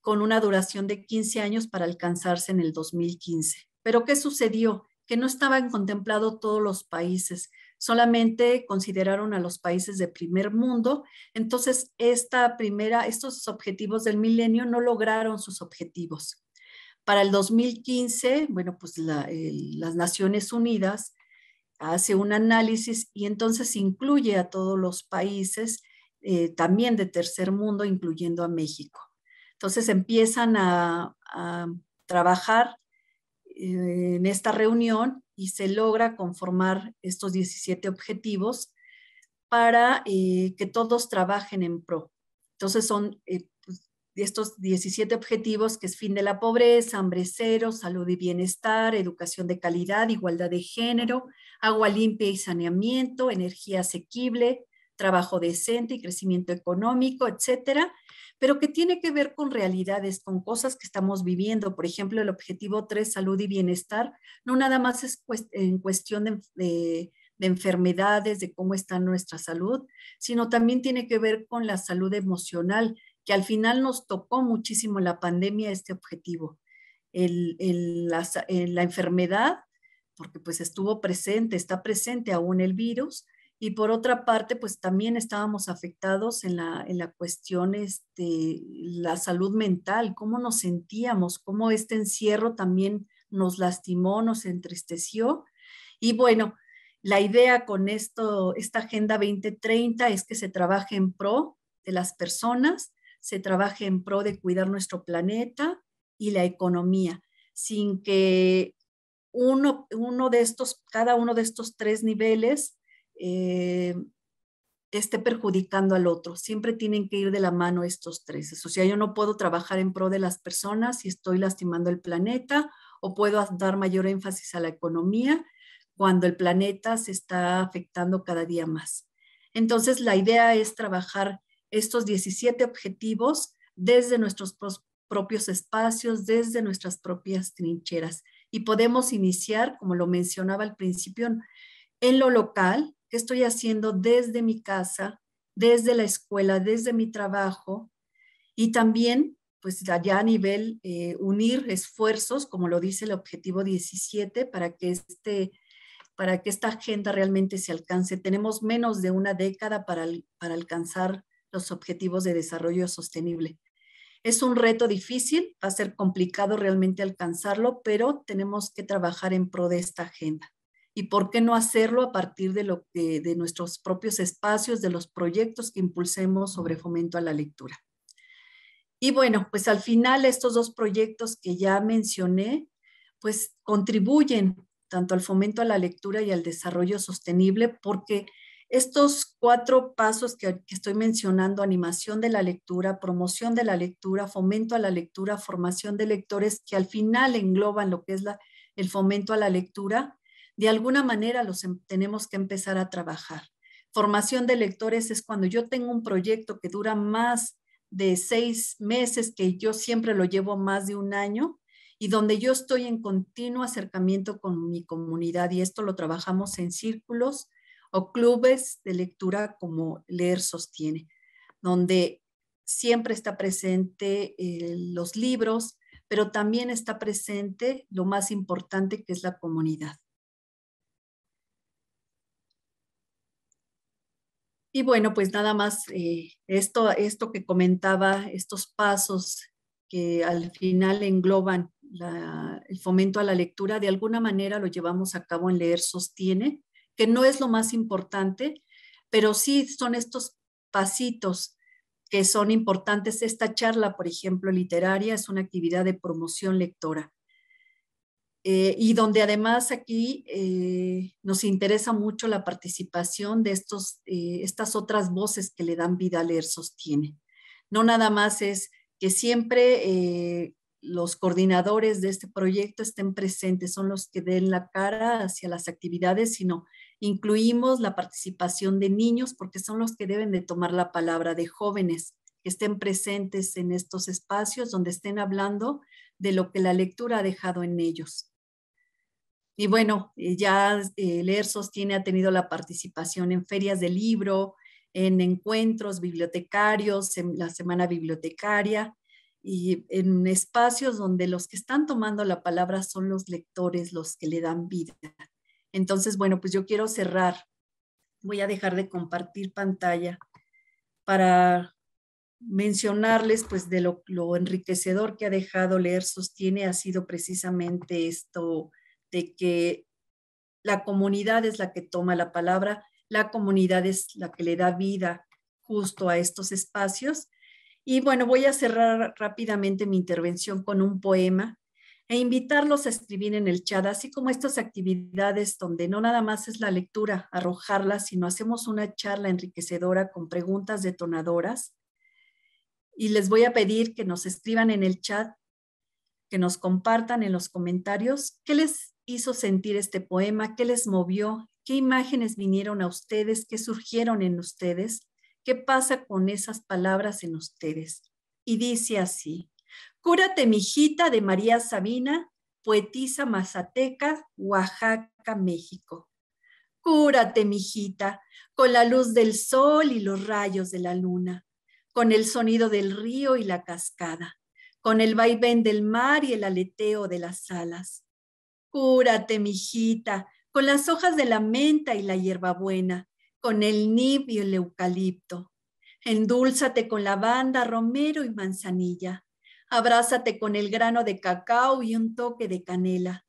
con una duración de 15 años para alcanzarse en el 2015. Pero ¿qué sucedió? Que no estaban contemplados todos los países solamente consideraron a los países de primer mundo. Entonces, esta primera, estos objetivos del milenio no lograron sus objetivos. Para el 2015, bueno, pues las Naciones Unidas hace un análisis y entonces incluye a todos los países, eh, también de tercer mundo, incluyendo a México. Entonces empiezan a trabajar eh, en esta reunión y se logra conformar estos 17 objetivos para eh, que todos trabajen en pro. Entonces son estos 17 objetivos que es fin de la pobreza, hambre cero, salud y bienestar, educación de calidad, igualdad de género, agua limpia y saneamiento, energía asequible, trabajo decente y crecimiento económico, etcétera pero que tiene que ver con realidades, con cosas que estamos viviendo. Por ejemplo, el objetivo 3, salud y bienestar, no nada más es en cuestión de, enfermedades, de cómo está nuestra salud, sino también tiene que ver con la salud emocional, que al final nos tocó muchísimo la pandemia este objetivo. la, enfermedad, porque pues estuvo presente, está presente aún el virus, y por otra parte, pues también estábamos afectados en la, en la cuestión este, la salud mental, cómo nos sentíamos, cómo este encierro también nos lastimó, nos entristeció. Y bueno, la idea con esto, esta Agenda 2030 es que se trabaje en pro de las personas, se trabaje en pro de cuidar nuestro planeta y la economía, sin que uno, uno de estos, cada uno de estos tres niveles eh, esté perjudicando al otro. Siempre tienen que ir de la mano estos tres. O sea, yo no puedo trabajar en pro de las personas si estoy lastimando el planeta o puedo dar mayor énfasis a la economía cuando el planeta se está afectando cada día más. Entonces, la idea es trabajar estos 17 objetivos desde nuestros propios espacios, desde nuestras propias trincheras. Y podemos iniciar, como lo mencionaba al principio, en lo local, ¿Qué estoy haciendo desde mi casa, desde la escuela, desde mi trabajo? Y también, pues allá a nivel eh, unir esfuerzos, como lo dice el objetivo 17, para que, este, para que esta agenda realmente se alcance. Tenemos menos de una década para, para alcanzar los objetivos de desarrollo sostenible. Es un reto difícil, va a ser complicado realmente alcanzarlo, pero tenemos que trabajar en pro de esta agenda y por qué no hacerlo a partir de, lo, de, nuestros propios espacios, de los proyectos que impulsemos sobre fomento a la lectura. Y bueno, pues al final estos dos proyectos que ya mencioné, pues contribuyen tanto al fomento a la lectura y al desarrollo sostenible porque Estos cuatro pasos que, estoy mencionando, animación de la lectura, promoción de la lectura, fomento a la lectura, formación de lectores, que al final engloban lo que es el fomento a la lectura, de alguna manera los em, tenemos que empezar a trabajar. Formación de lectores es cuando yo tengo un proyecto que dura más de seis meses, que yo siempre lo llevo más de un año, y donde yo estoy en continuo acercamiento con mi comunidad, y esto lo trabajamos en círculos o clubes de lectura como Leer Sostiene, donde siempre está presente eh, los libros, pero también está presente lo más importante que es la comunidad. Y bueno, pues nada más eh, esto, esto que comentaba, estos pasos que al final engloban el fomento a la lectura, de alguna manera lo llevamos a cabo en Leer Sostiene, que no es lo más importante, pero sí son estos pasitos que son importantes. Esta charla, por ejemplo, literaria, es una actividad de promoción lectora. Eh, y donde además aquí eh, nos interesa mucho la participación de estos, eh, estas otras voces que le dan vida a leer sostiene. No nada más es que siempre los coordinadores de este proyecto estén presentes, son los que den la cara hacia las actividades, sino incluimos la participación de niños porque son los que deben de tomar la palabra, de jóvenes que estén presentes en estos espacios donde estén hablando de lo que la lectura ha dejado en ellos. Y bueno, eh, ya eh, Leer Sostiene ha tenido la participación en ferias de libro, en encuentros bibliotecarios, en la semana bibliotecaria, y en espacios donde los que están tomando la palabra son los lectores, los que le dan vida. Entonces, bueno, pues yo quiero cerrar. Voy a dejar de compartir pantalla para mencionarles pues de lo, enriquecedor que ha dejado leer sostiene ha sido precisamente esto de que la comunidad es la que toma la palabra, la comunidad es la que le da vida justo a estos espacios y bueno, voy a cerrar rápidamente mi intervención con un poema e invitarlos a escribir en el chat, así como estas actividades donde no nada más es la lectura, arrojarla, sino hacemos una charla enriquecedora con preguntas detonadoras. Y les voy a pedir que nos escriban en el chat, que nos compartan en los comentarios qué les hizo sentir este poema, qué les movió, qué imágenes vinieron a ustedes, qué surgieron en ustedes ¿Qué pasa con esas palabras en ustedes? Y dice así, Cúrate, mijita, de María Sabina, poetisa mazateca, Oaxaca, México. Cúrate, mijita, con la luz del sol y los rayos de la luna, con el sonido del río y la cascada, con el vaivén del mar y el aleteo de las alas. Cúrate, mijita, con las hojas de la menta y la hierbabuena, con el nib y el eucalipto. Endúlzate con lavanda, romero y manzanilla. Abrázate con el grano de cacao y un toque de canela.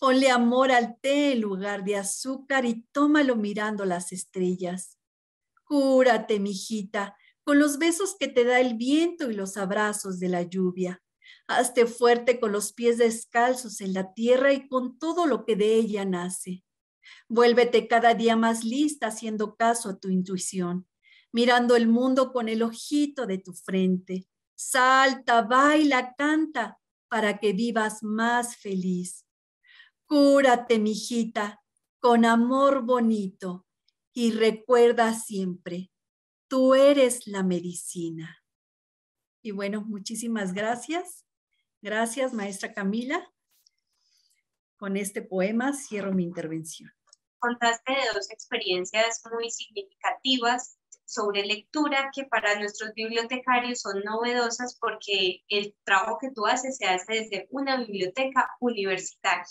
Ponle amor al té en lugar de azúcar y tómalo mirando las estrellas. Cúrate, mijita, con los besos que te da el viento y los abrazos de la lluvia. Hazte fuerte con los pies descalzos en la tierra y con todo lo que de ella nace. Vuélvete cada día más lista haciendo caso a tu intuición, mirando el mundo con el ojito de tu frente. Salta, baila, canta para que vivas más feliz. Cúrate, mijita, con amor bonito y recuerda siempre, tú eres la medicina. Y bueno, muchísimas gracias. Gracias, maestra Camila. Con este poema cierro mi intervención contaste de dos experiencias muy significativas sobre lectura que para nuestros bibliotecarios son novedosas porque el trabajo que tú haces se hace desde una biblioteca universitaria.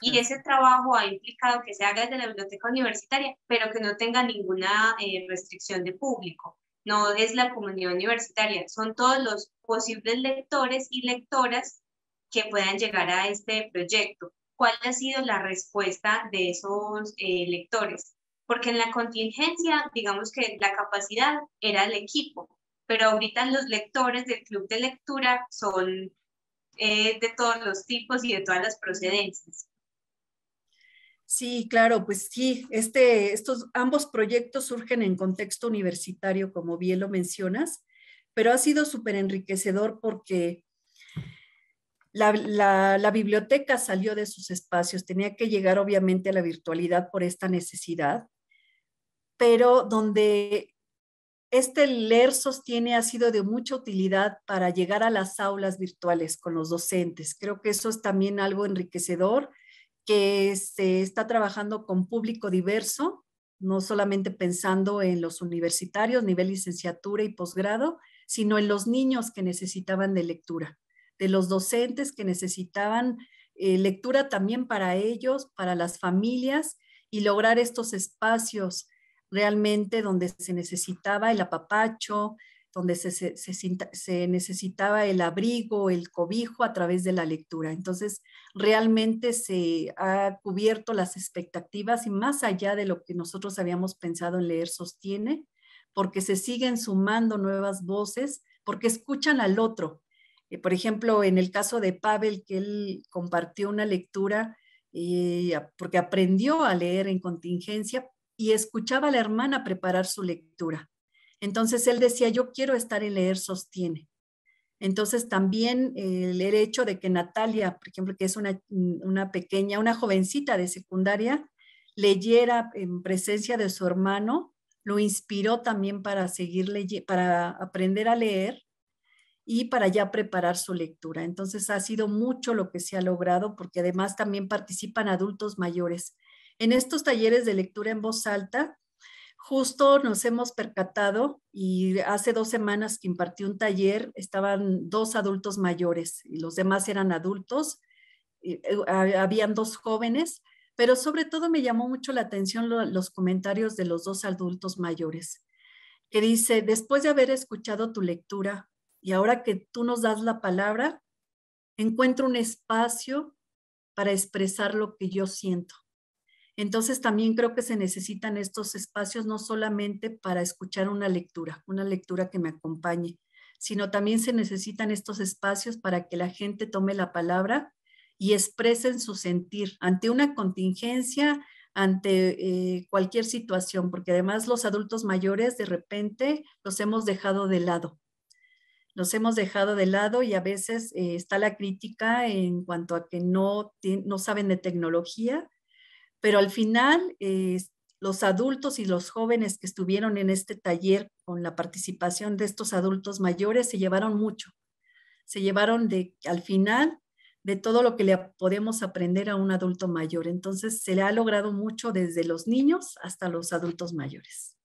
Y ese trabajo ha implicado que se haga desde la biblioteca universitaria, pero que no tenga ninguna eh, restricción de público. No es la comunidad universitaria, son todos los posibles lectores y lectoras que puedan llegar a este proyecto cuál ha sido la respuesta de esos eh, lectores. Porque en la contingencia, digamos que la capacidad era el equipo, pero ahorita los lectores del club de lectura son eh, de todos los tipos y de todas las procedencias. Sí, claro, pues sí, este, estos ambos proyectos surgen en contexto universitario, como bien lo mencionas, pero ha sido súper enriquecedor porque la, biblioteca salió de sus espacios, tenía que llegar obviamente a la virtualidad por esta necesidad, pero donde este leer sostiene ha sido de mucha utilidad para llegar a las aulas virtuales con los docentes. Creo que eso es también algo enriquecedor que se está trabajando con público diverso, no solamente pensando en los universitarios, nivel licenciatura y posgrado, sino en los niños que necesitaban de lectura, de los docentes que necesitaban eh, lectura también para ellos, para las familias y lograr estos espacios realmente donde se necesitaba el apapacho, donde se, necesitaba el abrigo, el cobijo a través de la lectura. Entonces, realmente se ha cubierto las expectativas y más allá de lo que nosotros habíamos pensado en leer sostiene, porque se siguen sumando nuevas voces, porque escuchan al otro. Eh, por ejemplo, en el caso de Pavel, que él compartió una lectura porque aprendió a leer en contingencia y escuchaba a la hermana preparar su lectura. Entonces él decía, yo quiero estar en leer sostiene. Entonces también el hecho de que Natalia, por ejemplo, que es una, una pequeña, una jovencita de secundaria, leyera en presencia de su hermano, lo inspiró también para seguir para aprender a leer y para ya preparar su lectura. Entonces ha sido mucho lo que se ha logrado porque además también participan adultos mayores. En estos talleres de lectura en voz alta Justo nos hemos percatado y hace dos semanas que impartí un taller, estaban dos adultos mayores y los demás eran adultos, eh, habían dos jóvenes, pero sobre todo me llamó mucho la atención los comentarios de los dos adultos mayores, que dice, después de haber escuchado tu lectura y ahora que tú nos das la palabra, encuentro un espacio para expresar lo que yo siento. Entonces también creo que se necesitan estos espacios no solamente para escuchar una lectura, una lectura que me acompañe, sino también se necesitan estos espacios para que la gente tome la palabra y expresen su sentir ante una contingencia, ante eh, cualquier situación, porque además los adultos mayores de repente los hemos dejado de lado. Los hemos dejado de lado y a veces eh, está la crítica en cuanto a que no, no saben de tecnología, pero al final eh, los adultos y los jóvenes que estuvieron en este taller con la participación de estos adultos mayores se llevaron mucho. Se llevaron de al final de todo lo que le podemos aprender a un adulto mayor. Entonces se le ha logrado mucho desde los niños hasta los adultos mayores.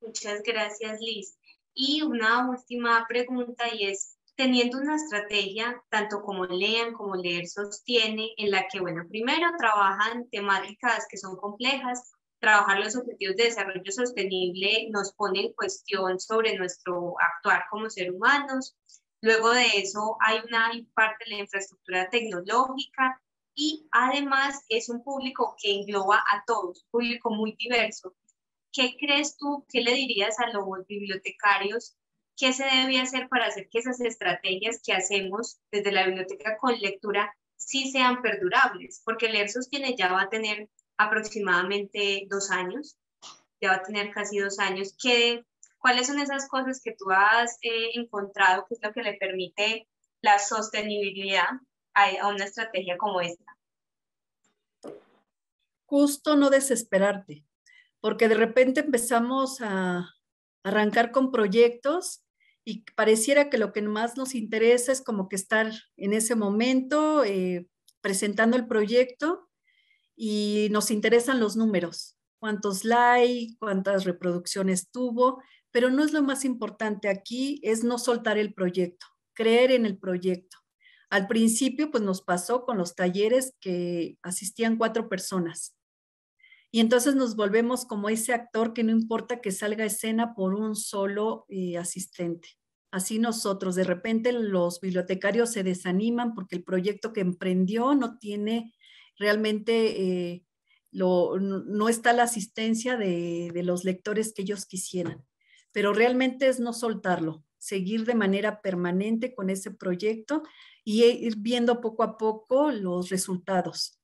Muchas gracias, Liz. Y una última pregunta y es, teniendo una estrategia, tanto como Lean como Leer sostiene, en la que, bueno, primero trabajan temáticas que son complejas, trabajar los objetivos de desarrollo sostenible nos pone en cuestión sobre nuestro actuar como seres humanos. Luego de eso hay una parte de la infraestructura tecnológica y además es un público que engloba a todos, un público muy diverso. ¿Qué crees tú, qué le dirías a los bibliotecarios ¿Qué se debe hacer para hacer que esas estrategias que hacemos desde la biblioteca con lectura sí sean perdurables? Porque leer sostiene ya va a tener aproximadamente dos años, ya va a tener casi dos años. ¿Qué, ¿Cuáles son esas cosas que tú has eh, encontrado que es lo que le permite la sostenibilidad a, a una estrategia como esta? Justo no desesperarte, porque de repente empezamos a arrancar con proyectos y pareciera que lo que más nos interesa es como que estar en ese momento eh, presentando el proyecto y nos interesan los números, cuántos likes, cuántas reproducciones tuvo, pero no es lo más importante aquí, es no soltar el proyecto, creer en el proyecto. Al principio, pues nos pasó con los talleres que asistían cuatro personas. Y entonces nos volvemos como ese actor que no importa que salga escena por un solo eh, asistente. Así nosotros, de repente los bibliotecarios se desaniman porque el proyecto que emprendió no tiene realmente, eh, no, está la asistencia de, de los lectores que ellos quisieran. Pero realmente es no soltarlo, seguir de manera permanente con ese proyecto y ir viendo poco a poco los resultados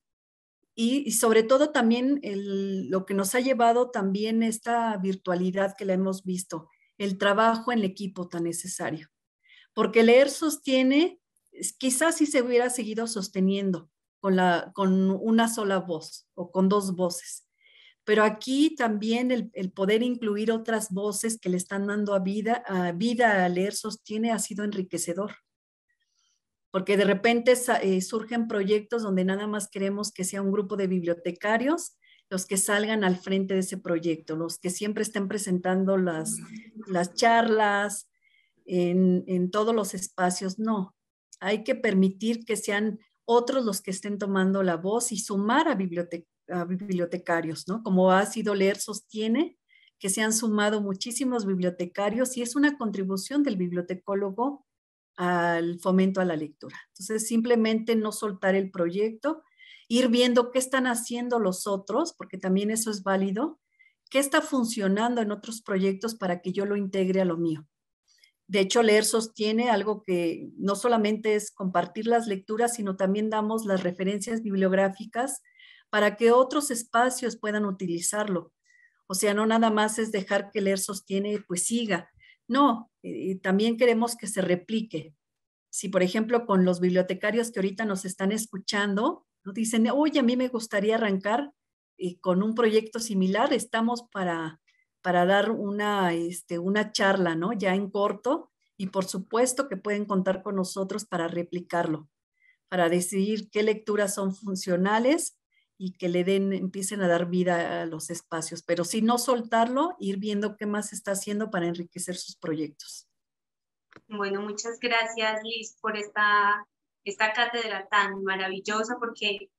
y, sobre todo también lo que nos ha llevado también esta virtualidad que la hemos visto, el trabajo en el equipo tan necesario. Porque leer sostiene, quizás si se hubiera seguido sosteniendo con, la, con una sola voz o con dos voces. Pero aquí también el, poder incluir otras voces que le están dando a vida, a vida a leer sostiene ha sido enriquecedor porque de repente eh, surgen proyectos donde nada más queremos que sea un grupo de bibliotecarios los que salgan al frente de ese proyecto, los que siempre estén presentando las, las charlas en, todos los espacios. No, hay que permitir que sean otros los que estén tomando la voz y sumar a bibliotecarios, ¿no? Como ha sido leer sostiene, que se han sumado muchísimos bibliotecarios y es una contribución del bibliotecólogo al fomento a la lectura. Entonces, simplemente no soltar el proyecto, ir viendo qué están haciendo los otros, porque también eso es válido, qué está funcionando en otros proyectos para que yo lo integre a lo mío. De hecho, Leer sostiene algo que no solamente es compartir las lecturas, sino también damos las referencias bibliográficas para que otros espacios puedan utilizarlo. O sea, no nada más es dejar que Leer sostiene, pues siga, no, también queremos que se replique. Si, por ejemplo, con los bibliotecarios que ahorita nos están escuchando, nos dicen, oye, a mí me gustaría arrancar eh, con un proyecto similar, estamos para, para dar una, este, una charla, ¿no? Ya en corto, y por supuesto que pueden contar con nosotros para replicarlo, para decidir qué lecturas son funcionales y que le den, empiecen a dar vida a los espacios, pero si no soltarlo, ir viendo qué más está haciendo para enriquecer sus proyectos. Bueno, muchas gracias Liz por esta, esta cátedra tan maravillosa porque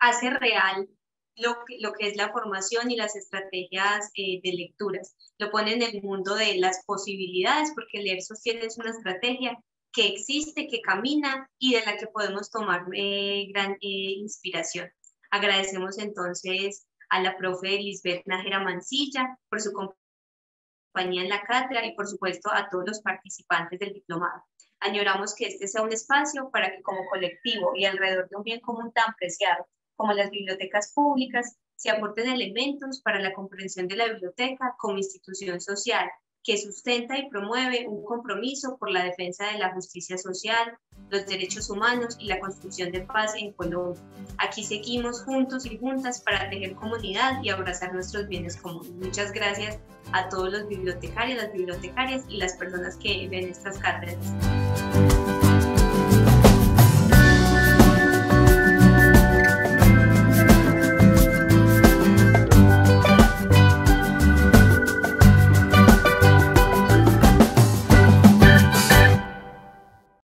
hace real lo que, lo que es la formación y las estrategias eh, de lecturas. Lo pone en el mundo de las posibilidades porque leer sostiene es una estrategia que existe, que camina y de la que podemos tomar eh, gran eh, inspiración. Agradecemos entonces a la profe Lisbeth Nájera Mancilla por su compañía en la cátedra y por supuesto a todos los participantes del diplomado. Añoramos que este sea un espacio para que como colectivo y alrededor de un bien común tan preciado como las bibliotecas públicas se aporten elementos para la comprensión de la biblioteca como institución social que sustenta y promueve un compromiso por la defensa de la justicia social, los derechos humanos y la construcción de paz en Colombia. Aquí seguimos juntos y juntas para tejer comunidad y abrazar nuestros bienes comunes. Muchas gracias a todos los bibliotecarios, las bibliotecarias y las personas que ven estas cátedras.